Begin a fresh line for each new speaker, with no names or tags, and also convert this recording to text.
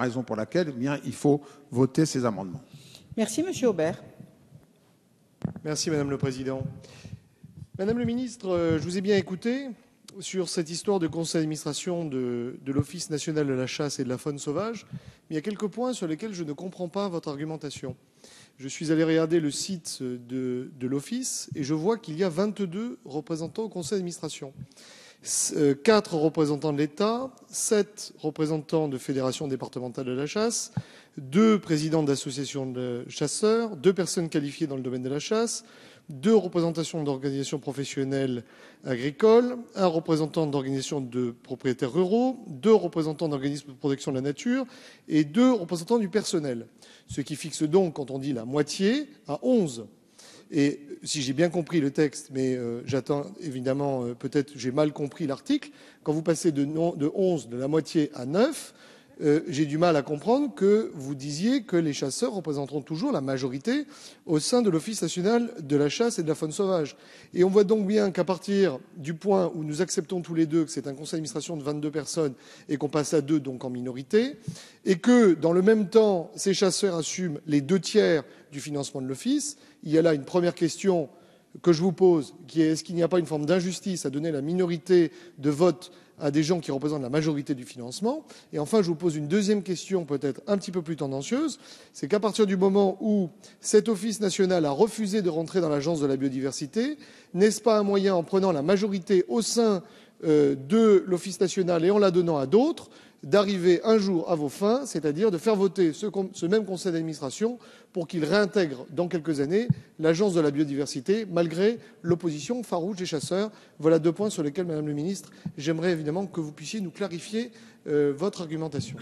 raison pour laquelle eh bien, il faut voter ces amendements.
Merci, Monsieur Aubert.
Merci, Madame le Président. Madame le Ministre, je vous ai bien écouté sur cette histoire de conseil d'administration de, de l'Office national de la chasse et de la faune sauvage, mais il y a quelques points sur lesquels je ne comprends pas votre argumentation. Je suis allé regarder le site de, de l'Office et je vois qu'il y a 22 représentants au conseil d'administration. 4 représentants de l'État, 7 représentants de fédérations départementales de la chasse, 2 présidents d'associations de chasseurs, 2 personnes qualifiées dans le domaine de la chasse, deux représentations d'organisations professionnelles agricoles, un représentant d'organisations de propriétaires ruraux, deux représentants d'organismes de protection de la nature et deux représentants du personnel. Ce qui fixe donc, quand on dit la moitié, à 11. Et si j'ai bien compris le texte, mais euh, j'attends évidemment, euh, peut-être j'ai mal compris l'article, quand vous passez de, non, de 11, de la moitié à 9, euh, j'ai du mal à comprendre que vous disiez que les chasseurs représenteront toujours la majorité au sein de l'Office national de la chasse et de la faune sauvage. Et on voit donc bien qu'à partir du point où nous acceptons tous les deux que c'est un conseil d'administration de 22 personnes et qu'on passe à deux, donc en minorité, et que dans le même temps, ces chasseurs assument les deux tiers du financement de l'Office, il y a là une première question que je vous pose, qui est est-ce qu'il n'y a pas une forme d'injustice à donner la minorité de vote à des gens qui représentent la majorité du financement. Et enfin, je vous pose une deuxième question, peut-être un petit peu plus tendancieuse, c'est qu'à partir du moment où cet office national a refusé de rentrer dans l'agence de la biodiversité, n'est-ce pas un moyen, en prenant la majorité au sein de l'office national et en la donnant à d'autres, d'arriver un jour à vos fins, c'est-à-dire de faire voter ce, ce même conseil d'administration pour qu'il réintègre dans quelques années l'agence de la biodiversité, malgré l'opposition farouche des chasseurs. Voilà deux points sur lesquels, Madame le Ministre, j'aimerais évidemment que vous puissiez nous clarifier euh, votre argumentation.